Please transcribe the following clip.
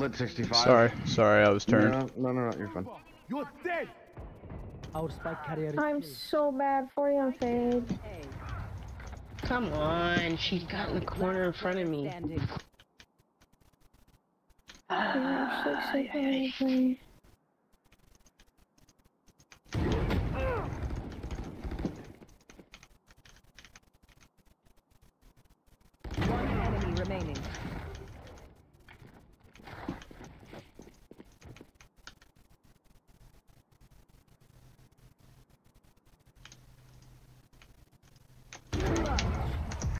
lit 65. Sorry, sorry, I was turned. No, no, no, no, you're fine. You're dead. Our spike carrier. I'm so bad for you, Fade. Come on, she got in the corner in front of me. Ah, yeah. remaining.